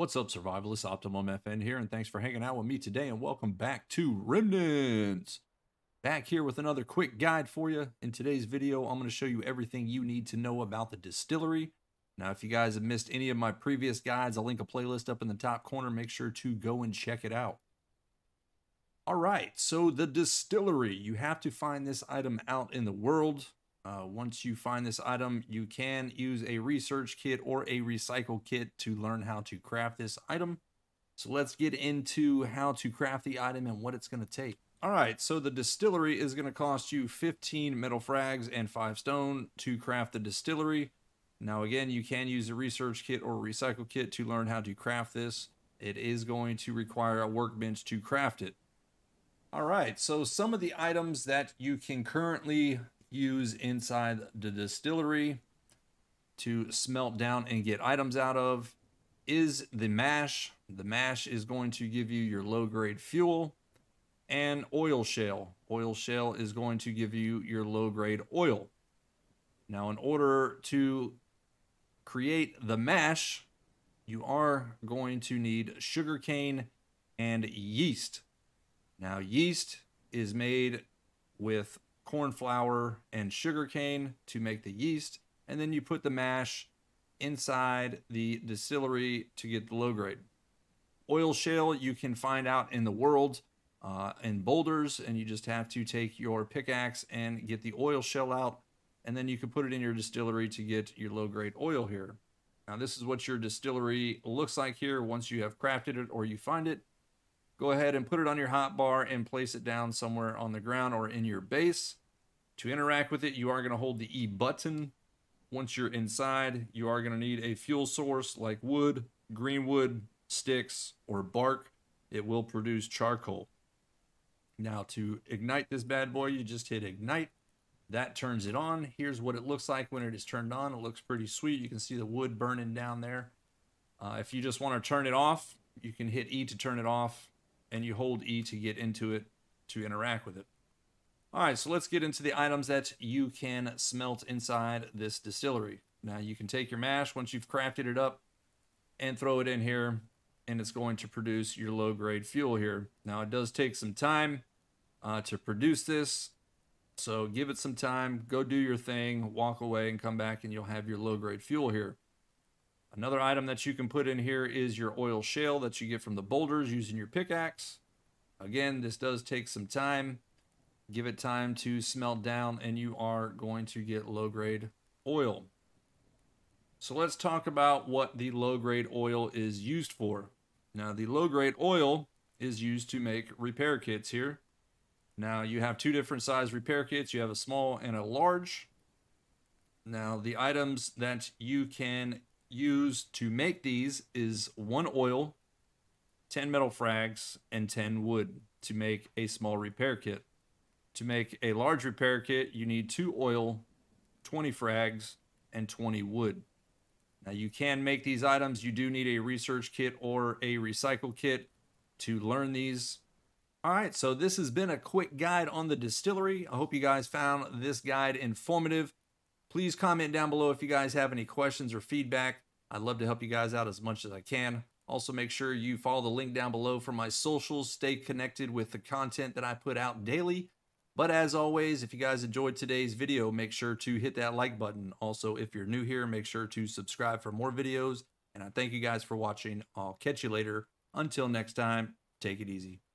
What's up, survivalists? Optimum FN here, and thanks for hanging out with me today. And welcome back to Remnants. Back here with another quick guide for you. In today's video, I'm going to show you everything you need to know about the distillery. Now, if you guys have missed any of my previous guides, I'll link a playlist up in the top corner. Make sure to go and check it out. All right, so the distillery. You have to find this item out in the world. Uh, once you find this item, you can use a research kit or a recycle kit to learn how to craft this item. So let's get into how to craft the item and what it's going to take. All right, so the distillery is going to cost you 15 metal frags and 5 stone to craft the distillery. Now again, you can use a research kit or recycle kit to learn how to craft this. It is going to require a workbench to craft it. All right, so some of the items that you can currently use inside the distillery to smelt down and get items out of is the mash. The mash is going to give you your low grade fuel and oil shale. Oil shale is going to give you your low grade oil. Now, in order to create the mash, you are going to need sugarcane and yeast. Now, yeast is made with corn flour and sugar cane to make the yeast, and then you put the mash inside the distillery to get the low grade. Oil shale you can find out in the world uh, in boulders, and you just have to take your pickaxe and get the oil shale out, and then you can put it in your distillery to get your low grade oil here. Now, this is what your distillery looks like here once you have crafted it or you find it go ahead and put it on your hot bar and place it down somewhere on the ground or in your base. To interact with it, you are going to hold the E button. Once you're inside, you are going to need a fuel source like wood, green wood, sticks, or bark. It will produce charcoal. Now to ignite this bad boy, you just hit ignite. That turns it on. Here's what it looks like when it is turned on. It looks pretty sweet. You can see the wood burning down there. Uh, if you just want to turn it off, you can hit E to turn it off, and you hold E to get into it to interact with it. All right, so let's get into the items that you can smelt inside this distillery. Now you can take your mash once you've crafted it up and throw it in here and it's going to produce your low grade fuel here. Now it does take some time uh, to produce this. So give it some time, go do your thing, walk away and come back and you'll have your low grade fuel here. Another item that you can put in here is your oil shale that you get from the boulders using your pickaxe. Again, this does take some time give it time to smelt down and you are going to get low grade oil. So let's talk about what the low grade oil is used for. Now the low grade oil is used to make repair kits here. Now you have two different size repair kits. You have a small and a large. Now the items that you can use to make these is one oil, 10 metal frags, and 10 wood to make a small repair kit. To make a large repair kit, you need two oil, 20 frags, and 20 wood. Now you can make these items. You do need a research kit or a recycle kit to learn these. All right, so this has been a quick guide on the distillery. I hope you guys found this guide informative. Please comment down below if you guys have any questions or feedback. I'd love to help you guys out as much as I can. Also, make sure you follow the link down below for my socials. Stay connected with the content that I put out daily. But as always, if you guys enjoyed today's video, make sure to hit that like button. Also, if you're new here, make sure to subscribe for more videos. And I thank you guys for watching. I'll catch you later. Until next time, take it easy.